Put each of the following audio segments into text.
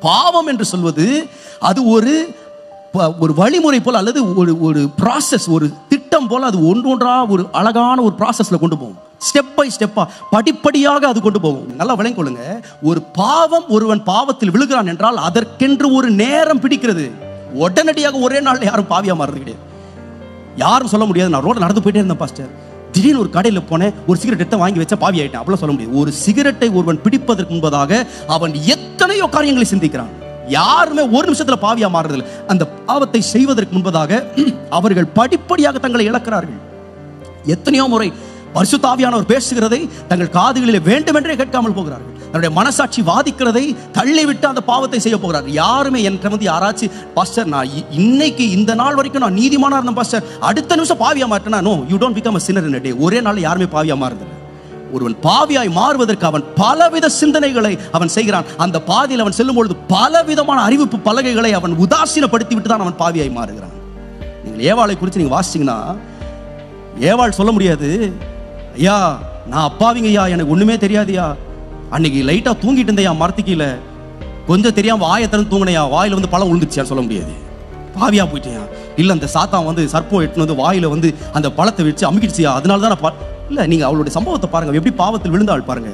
பாவம் என்று சொல்வது அது ஒரு ப- ஒரு வழிமுறை போல் அல்லது ஒரு ஒரு ப்ராசஸ் ஒரு திட்டம் போல் அது ஒன்றொன்றா ஒரு அழகான ஒரு ப்ராசஸில் கொண்டு போகும். ஸ்டெப் பை ஸ்டெப்பா படிப்படியாக அது கொண்டு போகும். நல்லா விளங்கிக் ஒரு பாவம் ஒருவன் பாவத்தில் விழுகிறான் என்றால் அதற்கென்று ஒரு நேரம் பிடிக்கிறது. உடனடியாக ஒரே நாளில் யாரும் பாவியா மாறுறது கிடையாது. யாரும் சொல்ல முடியாது. நான் ரோடு நடந்து போயிட்டே இருந்தேன் பாஸ்டர் திடீர்னு ஒரு கடையில் போனேன் ஒரு சிகரெட் எடுத்து வாங்கி வச்சா பாவி ஆயிட்டேன். அப்படிலாம் சொல்ல முடியாது. ஒரு சிகரெட்டை ஒருவன் பிடிப்பதற்கு முன்பதாக அவன் எத்தனையோ காரியங்களை சிந்திக்கிறான். யாருமே ஒரு நிமிஷத்துல பாவியா மாறுறதில்லை. அந்த பாவத்தை செய்வதற்கு முன்பதாக அவர்கள் படிப்படியாக தங்களை இழக்கிறார்கள். எத்தனையோ முறை பரிசுத்தாவியானவர் பேசுகிறதை தங்கள் காதுகளிலே வேண்டுமென்றே கேட்காமல் போகிறார்கள். தன்னுடைய மனசாட்சி வாதிக்கிறதை தள்ளிவிட்டு அந்த பாவத்தை செய்ய போகிறார். யாருமே என்கிட்ட வந்து யாராச்சும் பாஸ்டர் நான் இ- இன்னைக்கு இந்த நாள் வரைக்கும் நான் நீதிமானா இருந்தேன் பாஸ்டர். அடுத்த நிமிஷம் பாவியா மாட்டேனா no you don't become a sinner in day ஒரே நாள் யாருமே பாவியா மாறுது ஒருவன் பாவியாய் மாறுவதற்கு அவன் பலவித சிந்தனைகளை அவன் செய்கிறான். அந்த பாதையில் அவன் செல்லும் பொழுது பலவிதமான அறிவிப்பு பலகைகளை அவன் உதாசீனப்படுத்தி விட்டு தான் அவன் பாவியாய் மாறுகிறான். நீங்கள் ஏவாளை குறித்து நீங்கள் வாசிச்சிங்கன்னா ஏவாள் சொல்ல முடியாது ஐயா நான் அப்பாவிங்க ஐயா எனக்கு ஒன்றுமே தெரியாதுயா அன்னைக்கு லைட்டா தூங்கிட்டு இருந்தையா மரத்துக்கீழ. கொஞ்சம் தெரியாம வாயை திறந்து தூங்கினையா வாயில வந்து பழம் விழுந்துருச்சியா சொல்ல முடியாது. பாவியா போயிட்டேயா இல்ல அந்த சாத்தான் வந்து சர்ப்பம் எட்டுன்னு வந்து வாயில வந்து அந்த பழத்தை வச்சு அமுக்கிடுச்சியா அதனால தான் நான் பா- இல்ல நீங்க அவளுடைய சம்பவத்தை பாருங்க. எப்படி பாவத்தில் விழுந்தாள் பாருங்க.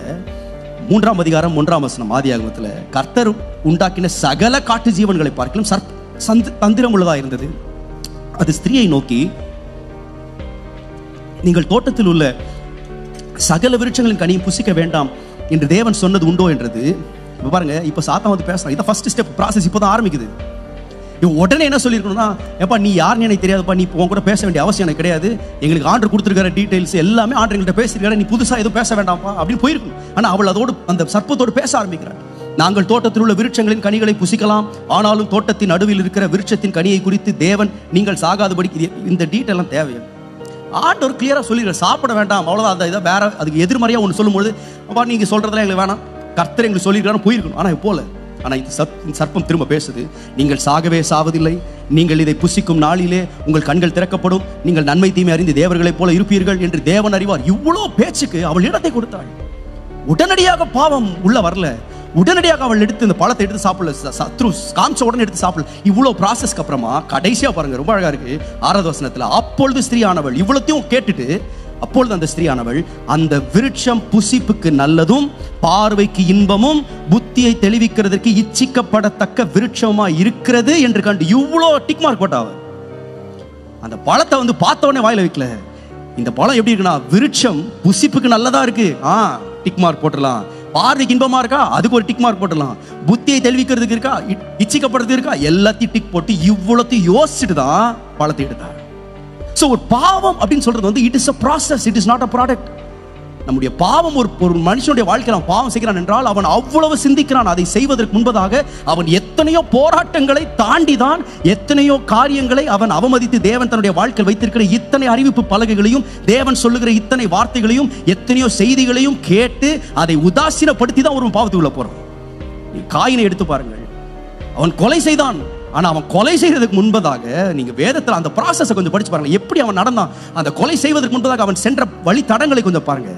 மூன்றாம் அதிகாரம் ஒன்றாம் வசனம் ஆதியாகமத்துல கர்த்தர் உண்டாக்கின சகல காட்டு ஜீவன்களை பார்க்கலாம் சர்ப் சந்த தந்திரம் உள்ளதா இருந்தது? அது ஸ்திரியை நோக்கி நீங்கள் தோட்டத்தில் உள்ள சகல விருட்சங்களின் கனியும் புசிக்க வேண்டாம். என்று தேவன் சொன்னது உண்டோ என்றது? இப்போ பாருங்க இப்போ சாத்தா வந்து பேசுறான். இதான் ஃபர்ஸ்ட் ஸ்டெப் ப்ராசஸ் இப்போதான் ஆரம்பிக்குது. இவன் உடனே என்ன சொல்லியிருக்கணும்னா ஏப்பா நீ யாருன்னு எனக்கு தெரியாதுப்பா நீ உன் கூட பேச வேண்டிய அவசியம் எனக்கு கிடையாது. எங்களுக்கு ஆர்டர் கொடுத்துருக்கிற டீடைல்ஸ் எல்லாமே ஆர்டர் எங்கள்கிட்ட பேசியிருக்காரு நீ புதுசாக எதுவும் பேச வேண்டாம்ப்பா அப்படின்னு போயிருக்கும் ஆனால் அவள் அதோடு அந்த சர்ப்பத்தோடு பேச ஆரம்பிக்கிறாள். நாங்கள் தோட்டத்தில் உள்ள விருட்சங்களின் கனிகளை புசிக்கலாம். ஆனாலும் தோட்டத்தின் நடுவில் இருக்கிற விருட்சத்தின் கனியை குறித்து தேவன் நீங்கள் சாகாதபடி இந்த டீட்டெயிலாம் தேவையில்லை. ஆண்டவர் கிளியராக சொல்லிடுற சாப்பிட வேண்டாம் அவ்வளோதான் அந்த இதை வேற அதுக்கு எதிர்மறையாக ஒன்று சொல்லும்போது அப்பா நீங்கள் சொல்கிறதெல்லாம் எங்களுக்கு வேணாம். கர்த்தர் எங்களுக்கு சொல்லியிருக்காரு போயிருக்கணும். ஆனால் போல. ஆனால் இது சர்ப் சர்ப்பம் திரும்ப பேசுது. நீங்கள் சாகவே சாவதில்லை. நீங்கள் இதை புசிக்கும் நாளிலே உங்கள் கண்கள் திறக்கப்படும். நீங்கள் நன்மை தீமை அறிந்து தேவர்களைப் போல இருப்பீர்கள் என்று தேவன் அறிவார். இவ்வளோ பேச்சுக்கு அவள் இடத்தை கொடுத்தாள். உடனடியாக பாவம் உள்ள வரல. உடனடியாக அவள் எடுத்து இந்த பழத்தை எடுத்து சாப்பிடல. சத்ரு காமிச்ச உடனே எடுத்து சாப்பிடல. இவ்வளோ ப்ராசஸ்க்கு அப்புறமா கடைசியா பாருங்க ரொம்ப அழகா இருக்கு. ஆறாவது வசனத்துல அப்பொழுது ஸ்திரீயானவள் இவ்வளத்தையும் கேட்டுட்டு அப்பொழுது அந்த ஸ்திரீயானவள் அந்த விருட்சம் புசிப்புக்கு நல்லதும் பார்வைக்கு இன்பமும் புத்தியை தெளிவிக்கிறதற்கு இச்சிக்கப்படத்தக்க விருட்சமா இருக்கிறது என்று கண்டு இவ்வளோ டிக் மார்க் போட்டாவ அந்த பழத்தை வந்து பார்த்த உடனே வாயில வைக்கல. இந்த பழம் எப்படி இருக்குன்னா விருட்சம் புசிப்புக்கு நல்லதா இருக்கு. ஆ டிக் மார்க் போட்டுடலாம். பார்வைக்கு இன்பமா இருக்கா? அதுக்கு ஒரு டிக் மார்க் போட்டுடலாம். புத்தியை தெளிவிக்கிறதுக்கு இருக்கா? இ- இச்சிக்கப்படுறதுக்கு இருக்கா? எல்லாத்தையும் டிக் போட்டு இவ்வளோத்தையும் யோசிச்சுட்டு தான் பழத்தை எடுத்தார். ஸோ ஒரு பாவம் அப்படின்னு சொல்றது வந்து it is a process it is not a product நம்முடைய பாவம் ஒரு ஒரு மனுஷனுடைய வாழ்க்கையில் அவன் பாவம் செய்கிறான் என்றால் அவன் அவ்வளவு சிந்திக்கிறான். அதை செய்வதற்கு முன்பதாக அவன் எத்தனையோ போராட்டங்களை தாண்டி தான் எத்தனையோ காரியங்களை அவன் அவமதித்து தேவன் தன்னுடைய வாழ்க்கையில் வைத்திருக்கிற இத்தனை அறிவிப்பு பலகைகளையும் தேவன் சொல்லுகிற இத்தனை வார்த்தைகளையும் எத்தனையோ செய்திகளையும் கேட்டு அதை உதாசீனப்படுத்தி தான் ஒரு பாவத்துக்குள்ள போறான். காயினை எடுத்து பாருங்கள். அவன் கொலை செய்தான். ஆனா அவன் கொலை செய்யறதுக்கு முன்பதாக நீங்க வேதத்துல அந்த ப்ராசஸை கொஞ்சம் படிச்சு பாருங்க எப்படி அவன் நடந்தான்? அந்த கொலை செய்வதற்கு முன்பதாக அவன் சென்ற வழி தடங்களை கொஞ்சம் பாருங்க.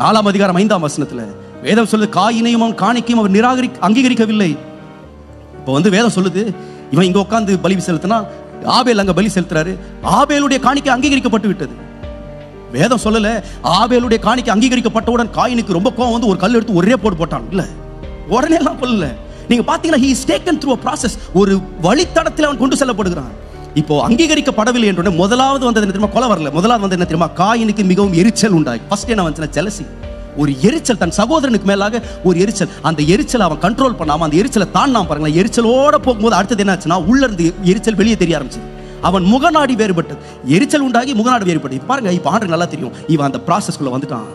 நாலாம் அதிகாரம் ஐந்தாம் வசனத்துல வேதம் சொல்லுது காயினையும் அவன் காணிக்கையும் அவர் நிராகரி அங்கீகரிக்கவில்லை. இப்போ வந்து வேதம் சொல்லுது இவன் இங்க உட்காந்து பலி செலுத்தினா ஆபேல் அங்க பலி செலுத்துறாரு. ஆபேலுடைய காணிக்கை அங்கீகரிக்கப்பட்டு விட்டது. வேதம் சொல்லல ஆபேலுடைய காணிக்கை அங்கீகரிக்கப்பட்டவுடன் காயினுக்கு ரொம்ப கோவம் வந்து ஒரு கல் எடுத்து ஒரே போடு போட்டான். இல்ல உடனே எல்லாம் சொல்லல. நீங்க பாத்தீங்கன்னா he is taken through a ஒரு வழித்தடத்தில் அவன் கொண்டு செல்லப்படுகிறான். இப்போ அங்கீகரிக்கப்படவில்லை என்று முதலாவது வந்தது என்ன தெரியுமா? கொலை வரல. முதலாவது வந்து என்ன தெரியுமா? காயினுக்கு மிகவும் எரிச்சல் உண்டாய் ஃபர்ஸ்ட் என்ன வந்துச்சுன்னா ஜெலசி ஒரு எரிச்சல் தன் சகோதரனுக்கு மேலாக ஒரு எரிச்சல். அந்த எரிச்சல் அவன் கண்ட்ரோல் பண்ணாம அந்த எரிச்சலை தாண்டாம பாருங்களேன். எரிச்சலோட போகும்போது அடுத்தது என்னாச்சுன்னா உள்ள இருந்து எரிச்சல் வெளியே தெரிய ஆரம்பிச்சு அவன் முகநாடி வேறுபட்டது. எரிச்சல் உண்டாகி முகநாடி வேறுபட்டது. பாருங்க இப்ப ஆண்டு நல்லா தெரியும். இவன் அந்த ப்ராசஸ்க்குள்ள வந்துட்டான்.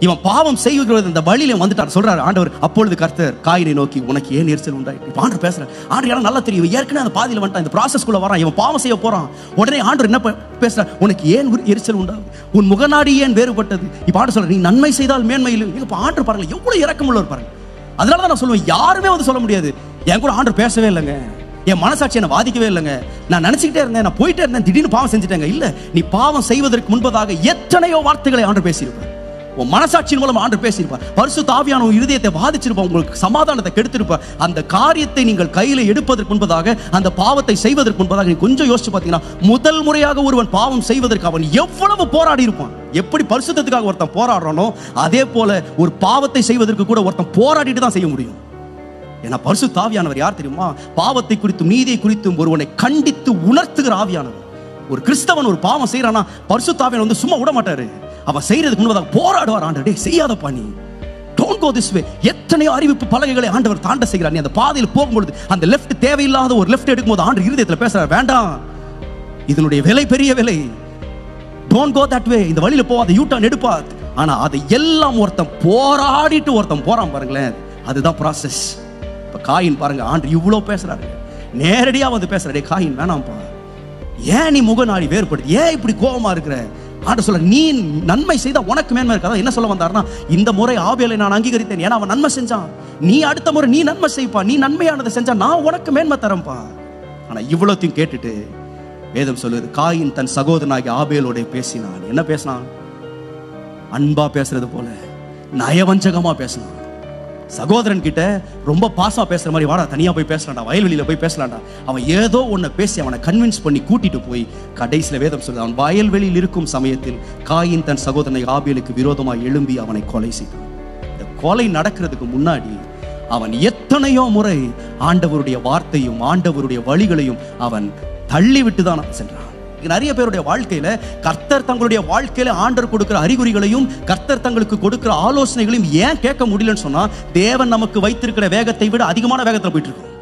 இவன் பாவம் செய்கிறது இந்த வழியில வந்துட்டார் சொல்றாரு ஆண்டவர் அப்பொழுது கர்த்தர் காயினை நோக்கி உனக்கு ஏன் எரிச்சல் உண்டாயிட்டு இப்ப ஆண்டவர் பேசுறேன் ஆண்டு யாரும் நல்லா தெரியும். ஏற்கனவே அந்த பாதியில் வந்துட்டான். இந்த ப்ராசஸ்க்குள்ள வரான். இவன் பாவம் செய்ய போறான். உடனே ஆண்டவர் என்ன பே- உனக்கு ஏன் எரிச்சல் உண்டாகும் உன் முகநாடி ஏன் வேறுபட்டது? இப்ப ஆண்டு சொல்ற நீ நன்மை செய்தால் மேன்மையில் இப்ப ஆண்டு பாருங்க எவ்வளவு இறக்கம் உள்ளவர் பாருங்க. அதனால தான் நான் சொல்லுவேன் யாருமே வந்து சொல்ல முடியாது. என் கூட ஆண்டு பேசவே இல்லைங்க. என் மனசாட்சி என்னை வாதிக்கவே இல்லைங்க. நான் நினைச்சுக்கிட்டே இருந்தேன் நான் போயிட்டே இருந்தேன் திடீர்னு பாவம் செஞ்சுட்டேங்க. இல்ல நீ பாவம் செய்வதற்கு முன்பதாக எத்தனையோ வார்த்தைகளை ஆண்டு பேசியிருப்பேன் உன் மனசாட்சியின் மூலம் ஆண்டு பேசியிருப்பார். பரிசு தாவியான உன் இருதயத்தை பாதிச்சிருப்பார் உங்களுக்கு சமாதானத்தை கெடுத்திருப்பார். அந்த காரியத்தை நீங்கள் கையில எடுப்பதற்கு முன்பதாக அந்த பாவத்தை செய்வதற்கு முன்பதாக நீ கொஞ்சம் யோசிச்சு பார்த்தீங்கன்னா முதல் முறையாக ஒருவன் பாவம் செய்வதற்கு அவன் எவ்வளவு போராடி இருப்பான். எப்படி பரிசுத்தத்துக்காக ஒருத்தன் போராடுறானோ அதே போல ஒரு பாவத்தை செய்வதற்கு கூட ஒருத்தன் போராடிட்டு தான் செய்ய முடியும். ஏன்னா பரிசு தாவியானவர் யார் தெரியுமா? பாவத்தை குறித்தும் நீதியை குறித்தும் ஒருவனை கண்டித்து உணர்த்துகிற ஆவியானவர். ஒரு கிறிஸ்தவன் ஒரு பாவம் செய்யறானா பரிசு தாவியான வந்து சும்மா விட மாட்டாரு. அவன் செய்யறதுக்கு முன்பதாக போராடுவார் ஆண்டவர். டேய் செய்யாதப்பா நீ. டோன்ட் கோ திஸ் வே எத்தனையோ அறிவிப்பு பலகைகளை ஆண்டவர் தாண்ட செய்கிறார். நீ அந்த பாதையில் போகும்பொழுது அந்த லெஃப்ட் தேவையில்லாத ஒரு லெஃப்ட் எடுக்கும்போது ஆண்டு இருதயத்தில் பேசுறாரு வேண்டாம். இதனுடைய விலை பெரிய விலை. டோன்ட் கோ தட் வே இந்த வழியில் போகாத யூட்டான் எடுப்பா ஆனா அதை எல்லாம் ஒருத்தன் போராடிட்டு ஒருத்தன் போறான் பாருங்களேன். அதுதான் ப்ராசஸ் இப்போ காயின் பாருங்க ஆண்டு இவ்வளோ பேசுறாரு. நேரடியாக வந்து பேசுறாரு காயின் வேணாம்ப்பா. ஏன் நீ முகநாடி வேறுபடுது? ஏன் இப்படி கோபமா இருக்கிற? ஆண்டு சொல்ல நீ நன்மை செய்த உனக்கு மேன்மை இருக்காதா? என்ன சொல்ல வந்தாருன்னா இந்த முறை ஆபியலை நான் அங்கீகரித்தேன். ஏன்னா அவன் நன்மை செஞ்சான். நீ அடுத்த முறை நீ நன்மை செய்ப்பா. நீ நன்மையானதை செஞ்சா நான் உனக்கு மேன்மை தரேன்ப்பா. ஆனா இவ்வளோத்தையும் கேட்டுட்டு வேதம் சொல்லுது காயின் தன் சகோதரனாகி ஆபேலோட பேசினான். என்ன பேசினான்? அன்பா பேசுறது போல நயவஞ்சகமா பேசினான். சகோதரன் கிட்ட ரொம்ப பாசமா பேசுற மாதிரி வாடா தனியா போய் பேசலாம்டா வயல்வெளியில போய் பேசலாம்டா. அவன் ஏதோ ஒன்ன பேசி அவனை கன்வின்ஸ் பண்ணி கூட்டிட்டு போய் கடைசியில வேதம் சொல்லுது அவன் வயல்வெளியில் இருக்கும் சமயத்தில் காயின் தன் சகோதரனை ஆபேலுக்கு விரோதமாக எழும்பி அவனை கொலை செய்தான். இந்த கொலை நடக்கிறதுக்கு முன்னாடி அவன் எத்தனையோ முறை ஆண்டவருடைய வார்த்தையும் ஆண்டவருடைய வழிகளையும் அவன் தள்ளி விட்டு தான் சென்றான். இங்க நிறைய பேருடைய வாழ்க்கையில கர்த்தர் தங்களுடைய வாழ்க்கையில ஆண்டர் கொடுக்கிற அறிகுறிகளையும் கர்த்தர் தங்களுக்கு கொடுக்கிற ஆலோசனைகளையும் ஏன் கேட்க முடியலன்னு சொன்னா தேவன் நமக்கு வைத்திருக்கிற வேகத்தை விட அதிகமான வேகத்தில் போயிட்டு இருக்கும்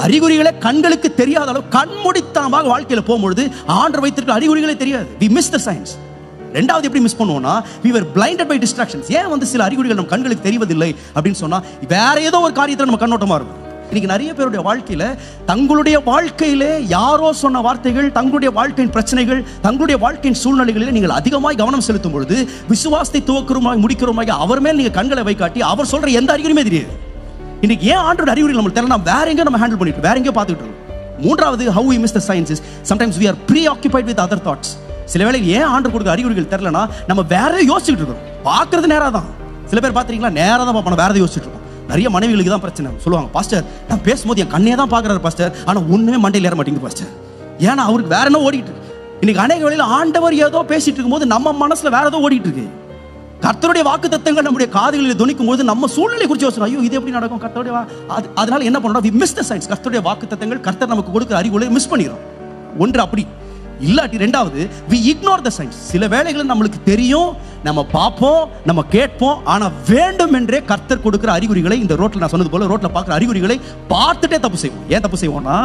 அறிகுறிகளை கண்களுக்கு தெரியாத அளவு கண்முடித்தனமாக வாழ்க்கையில போகும்பொழுது ஆண்டர் வைத்திருக்கிற அறிகுறிகளே தெரியாது. வி மிஸ் த சயின்ஸ் ரெண்டாவது எப்படி மிஸ் பண்ணுவோம்னா we were blinded by distractions ஏன் வந்து சில அறிகுறிகள் நம்ம கண்களுக்கு தெரிவதில்லை அப்படின்னு சொன்னா வேற ஏதோ ஒரு காரியத்தில் நம்ம கண்ணோட்டமா இருக்கும் இன்னைக்கு நிறைய பேருடைய வாழ்க்கையில தங்களுடைய வாழ்க்கையிலே யாரோ சொன்ன வார்த்தைகள் தங்களுடைய வாழ்க்கையின் பிரச்சனைகள் தங்களுடைய வாழ்க்கையின் சூழ்நிலைகளில் நீங்கள் அதிகமாய் கவனம் செலுத்தும் பொழுது விசுவாசத்தை துவக்கிறோமாய் முடிக்கிறோமாய் அவர் மேல் நீங்க கண்களை வைக்காட்டி அவர் சொல்ற எந்த அறிகுறியுமே தெரியாது. இன்னைக்கு ஏன் ஆண்டோட அறிகுறி நம்மளுக்கு தெரியல நம்ம வேற எங்கேயோ நம்ம ஹேண்டில் பண்ணிட்டு வேற எங்கேயோ பார்த்துட்டு இருக்கோம். மூன்றாவது how we miss the signs sometimes we are preoccupied with other thoughts சில வேளை ஏன் ஆண்டு கொடுக்க அறிகுறிகள் தெரிலனா நம்ம வேற யோசிச்சுட்டு இருக்கோம் பார்க்கறது நேராக தான் சில பேர் பார்த்துறீங்களா நேராக தான் பார்ப்போம் வேற யோசிச்சுட்டு இருக்கோம் நிறைய மனைவிகளுக்கு தான் பிரச்சனை. சொல்லுவாங்க பாஸ்டர் நான் பேசும்போது என் கண்ணே தான் பார்க்கறாரு பாஸ்டர். ஆனால் ஒன்றுமே மண்டையில் ஏற மாட்டேங்குது பாஸ்டர். ஏன்னா அவருக்கு வேற என்ன ஓடிட்டு இன்னைக்கு அநேக வேளையில ஆண்டவர் ஏதோ பேசிட்டு இருக்கும்போது நம்ம மனசில் வேற ஏதோ ஓடிட்டு இருக்கு. கர்த்தருடைய வாக்கு தத்தங்கள் நம்முடைய காதுகளில் துணிக்கும் போது நம்ம சூழ்நிலை குறித்து யோசனை. ஐயோ இது எப்படி நடக்கும்? கர்த்தருடைய அது அதனால என்ன பண்ணுறோம் வி மிஸ் த சயின்ஸ் கர்த்தருடைய வாக்கு தத்தங்கள் கர்த்தர் நமக்கு கொடுக்குற அறிவுகளை மிஸ் பண்ணிடும் ஒன்று அப்படி. இல்லாட்டி ரெண்டாவது வி இக்னோர் த சயின்ஸ் சில வேளைகள் நம்மளுக்கு தெரியும் நம்ம பார்ப்போம் நம்ம கேட்போம். ஆனால் வேண்டும் என்றே கர்த்தர் கொடுக்குற அறிகுறிகளை இந்த ரோட்டில் நான் சொன்னது போல ரோட்டில் பார்க்குற அறிகுறிகளை பார்த்துட்டே தப்பு செய்வோம். ஏன் தப்பு செய்வோம்னா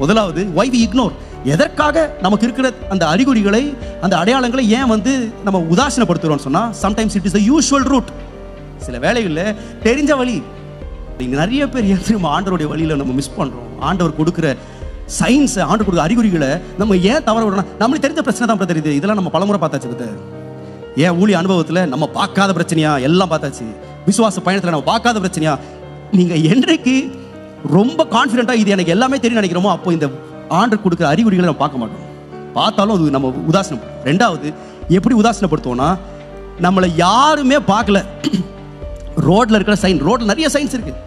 முதலாவது வை வி இக்னோர் எதற்காக நமக்கு இருக்கிற அந்த அறிகுறிகளை அந்த அடையாளங்களை ஏன் வந்து நம்ம உதாசீனப்படுத்துகிறோம்னு சொன்னால் sometimes it is the usual route சில வேலைகளில் தெரிஞ்ச வழி. இங்க நிறைய பேர் ஏன் நம்ம ஆண்டவருடைய வழியில் நம்ம மிஸ் பண்ணுறோம் ஆண்டவர் கொடுக்குற சயின்ஸ் ஆண்டவர் கொடுக்குற அறிகுறிகளை நம்ம ஏன் தவற விடணும் நம்மளுக்கு தெரிஞ்ச பிரச்சனை தான் தெரியுது இதெல்லாம் நம்ம பலமுறை பார்த்தாச்சு ஏன் ஊழிய அனுபவத்தில் நம்ம பார்க்காத பிரச்சனையா? எல்லாம் பார்த்தாச்சு. விசுவாச பயணத்தில் நம்ம பார்க்காத பிரச்சனையா? நீங்கள் என்றைக்கு ரொம்ப கான்ஃபிடென்ட்டாக இது எனக்கு எல்லாமே தெரியும் நினைக்கிறோமோ அப்போ இந்த ஆண்டு கொடுக்குற அறிகுறிகளை நம்ம பார்க்க மாட்டோம். பார்த்தாலும் அது நம்ம உதாசனம். ரெண்டாவது எப்படி உதாசனப்படுத்துவோம்னா நம்மளை யாருமே பார்க்கல. ரோட்டில் இருக்கிற சைன் ரோட்டில் நிறைய சைன்ஸ் இருக்குது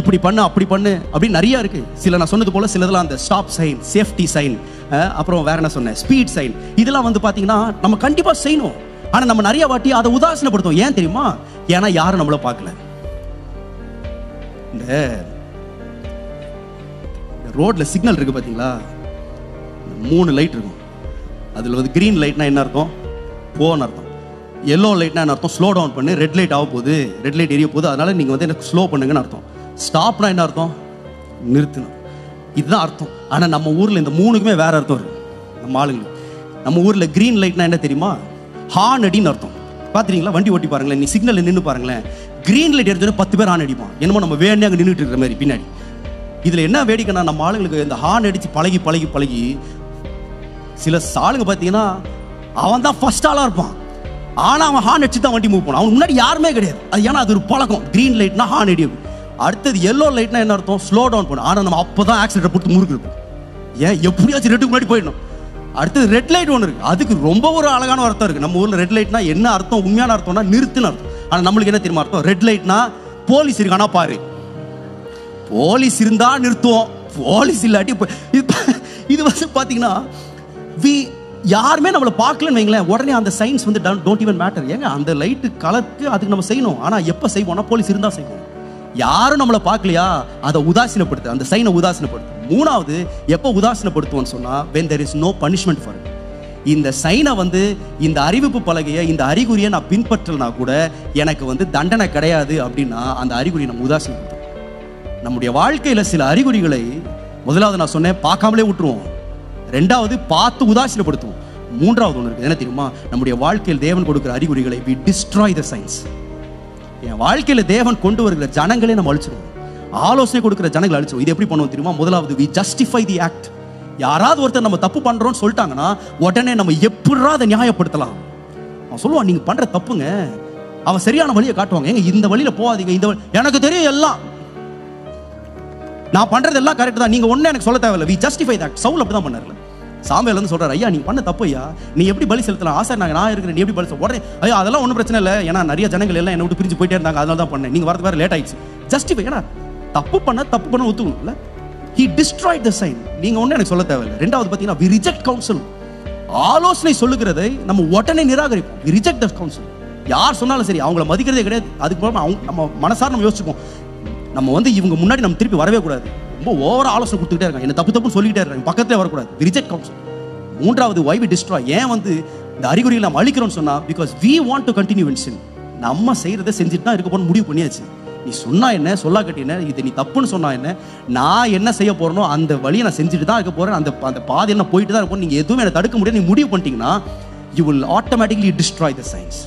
இப்படி பண்ணு அப்படி பண்ணு அப்படின்னு நிறைய இருக்கு. சில நான் சொன்னது போல சிலதெல்லாம் அந்த ஸ்டாப் சைன் சேஃப்டி சைன் அப்புறம் வேற என்ன சொன்னேன்? ஸ்பீட் சைன் இதெல்லாம் வந்து பார்த்தீங்கன்னா நம்ம கண்டிப்பாக செய்யணும். ஆனா நம்ம நிறைய வாட்டி அதை உதாசனப்படுத்துவோம். ஏன் தெரியுமா? ஏன்னா யாரும் நம்மள பார்க்கல. இந்த ரோட்ல சிக்னல் இருக்கு பாத்தீங்களா? மூணு லைட் இருக்கும். அதுல வந்து கிரீன் லைட்னா என்ன அர்த்தம்? போன்னு அர்த்தம். எல்லோ லைட்னா என்ன அர்த்தம்? ஸ்லோ டவுன் பண்ணு. ரெட் லைட் ஆக போகுது. ரெட் லைட் எரிய போகுது. அதனால நீங்க வந்து எனக்கு ஸ்லோ பண்ணுங்கன்னு அர்த்தம். ஸ்டாப்னா என்ன அர்த்தம்? நிறுத்தணும். இதுதான் அர்த்தம். ஆனா நம்ம ஊர்ல இந்த மூணுக்குமே வேற அர்த்தம் இருக்கு. நம்ம ஆளுங்களுக்கு. நம்ம ஊர்ல கிரீன் லைட்னா என்ன தெரியுமா? ஹார்ன் அடின்னு அர்த்தம். பார்த்துருக்கீங்களா? வண்டி ஓட்டி பாருங்களேன் நீ சிக்னலில் நின்று பாருங்களேன். க்ரீன் லைட் எடுத்தோன்னே பத்து பேர் ஹார்ன் அடிப்பான். என்னமோ நம்ம வேணே அங்கே நின்றுட்டு இருக்கிற மாதிரி பின்னாடி. இதில் என்ன வேடிக்கைன்னா நம்ம ஆளுங்களுக்கு இந்த ஹார்ன் அடித்து பழகி பழகி பழகி சில ஆளுங்க பார்த்தீங்கன்னா அவன் தான் ஃபர்ஸ்ட் ஆளாக இருப்பான். ஆனால் அவன் ஹார்ன் அடிச்சு தான் வண்டி மூவ் போனான் அவன் முன்னாடி யாருமே கிடையாது. அது ஏன்னா அது ஒரு பழக்கம். க்ரீன் லைட்னா ஹார்ன் அடி அடுத்தது எல்லோ லைட்னா என்ன அர்த்தம்? ஸ்லோ டவுன் பண்ணும் ஆனால் நம்ம அப்போ தான் ஆக்சிடென்ட் போட்டு முறுக்கு இருக்கும் ஏன்? எப்படியாச்சும் ரெட்டுக்கு முன்னாடி போயிடணும். அடுத்தது ரெட் லைட் ஒன்று இருக்கு. அதுக்கு ரொம்ப ஒரு அழகான அர்த்தம் இருக்கு. நம்ம ஊர்ல ரெட் லைட்னா என்ன அர்த்தம்? உண்மையான அர்த்தம்னா நிறுத்துன்னு அர்த்தம். ஆனா நம்மளுக்கு என்ன தெரியுமா அர்த்தம்? ரெட் லைட்னா போலீஸ் இருக்கானா பாரு. போலீஸ் இருந்தா நிறுத்துவோம். போலீஸ் இல்லாட்டி இது இது வந்து பாத்தீங்கன்னா வி யாருமே நம்மளை பார்க்கலன்னு வைங்களேன். உடனே அந்த சயின்ஸ் வந்து டோன்ட் ஈவன் மேட்டர் ஏங்க அந்த லைட்டு கலருக்கு அதுக்கு நம்ம செய்யணும். ஆனா எப்ப செய்வோம்னா போலீஸ் இருந்தா செய்வோம். யாரும் நம்மளை பார்க்கலையா? அதை உதாசீனப்படுத்து. அந்த சைனை உதாசீனப்படுத்து. மூணாவது எப்போ உதாசீனப்படுத்துவோம்னு சொன்னால் when there is no punishment for it இந்த சைனை வந்து இந்த அறிவிப்பு பலகையை இந்த அறிகுறியை நான் பின்பற்றலனா கூட எனக்கு வந்து தண்டனை கிடையாது அப்படின்னா அந்த அறிகுறியை நம்ம உதாசீனப்படுத்தும் நம்முடைய வாழ்க்கையில் சில அறிகுறிகளை முதலாவது நான் சொன்னேன் பார்க்காமலே விட்டுருவோம். ரெண்டாவது பார்த்து உதாசீனப்படுத்துவோம். மூன்றாவது ஒன்று இருக்குது என்ன தெரியுமா? நம்முடைய வாழ்க்கையில் தேவன் கொடுக்குற அறிகுறிகளை வி டிஸ்ட்ராய் த சயின்ஸ் என் வாழ்க்கையில் தேவன் கொண்டு வருகிற ஜனங்களே நம்ம அழிச்சிருவோம். ஆலோசனை கொடுக்குற ஜனங்களை அழிச்சிடும் இது எப்படி பண்ணுவோம் தெரியுமா? முதலாவது வி ஜஸ்டிஃபை தி ஆக்ட் யாராவது ஒருத்தர் நம்ம தப்பு பண்ணுறோம்னு சொல்லிட்டாங்கன்னா உடனே நம்ம எப்படா அதை நியாயப்படுத்தலாம். அவன் சொல்லுவான் நீங்க பண்ற தப்புங்க அவன் சரியான வழியை காட்டுவாங்க. ஏங்க இந்த வழியில போகாதீங்க இந்த எனக்கு தெரியும் எல்லாம். நான் பண்றது எல்லாம் கரெக்ட் தான். நீங்க ஒன்றும் எனக்கு சொல்ல தேவையில்ல. வி ஜஸ்டிஃபை தட் சவுல் அப்படி தான் பண்ணார்ல சாமியில் வந்து சொல்கிறார் ஐயா நீ பண்ண தப்பு ஐயா. நீ எப்படி பலி செலுத்தலாம்? ஆசை நாங்கள் நான் இருக்கிறேன். நீ எப்படி பலி உடனே ஐயா அதெல்லாம் ஒன்றும் பிரச்சனை இல்லை. ஏன்னா நிறைய ஜனங்கள் எல்லாம் என்னை விட்டு பிரிஞ்சு போயிட்டே இருந்தாங்க. அதனால தான் பண்ணேன். நீங்கள் வரது வேறு லேட் ஆயிடுச்சு. ஜஸ்டிஃபை ஏன்னா தப்பு பண்ண தப்பு பண்ண ஒத்துக்கணும்ல. ஹி டிஸ்ட்ராய்ட் த சைன் நீங்க ஒன்றும் எனக்கு சொல்ல தேவையில்லை. ரெண்டாவது பார்த்தீங்கன்னா வி ரிஜெக்ட் கவுன்சில் ஆலோசனை சொல்லுகிறதை நம்ம உடனே நிராகரிப்போம். வி ரிஜெக்ட் த கவுன்சில் யார் சொன்னாலும் சரி அவங்கள மதிக்கிறதே கிடையாது. அதுக்கு அவங்க நம்ம மனசார நம்ம யோசிச்சுப்போம் நம்ம வந்து இவங்க முன்னாடி நம்ம திருப்பி வரவே கூடாது. ரொம்ப ஓவர ஆலோசனை கொடுத்துக்கிட்டே இருக்கான் என்ன தப்பு தப்புன்னு சொல்லிக்கிட்டே இருக்காங்க. பக்கத்தில் வரக்கூடாது. ரிஜெக்ட் கவுன்சில் மூன்றாவது வை வி டிஸ்ட்ராய் ஏன் வந்து இந்த அறிகுறியில் நம்ம அழிக்கிறோம்னு சொன்னால் because we want to continue in நம்ம செய்கிறத செஞ்சுட்டு தான் இருக்க போறோம்னு முடிவு பண்ணியாச்சு. நீ சொன்னா என்ன சொல்லா கட்டின இது நீ தப்புன்னு சொன்னா என்ன நான் என்ன செய்ய போறனோ அந்த வழியை நான் செஞ்சுட்டு தான் இருக்க போறேன். அந்த அந்த பாதையில் நான் போயிட்டு தான் இருப்போம் நீங்க எதுவும் என்னை தடுக்க முடியாது. நீ முடிவு பண்ணிட்டீங்கன்னா you will automatically destroy the signs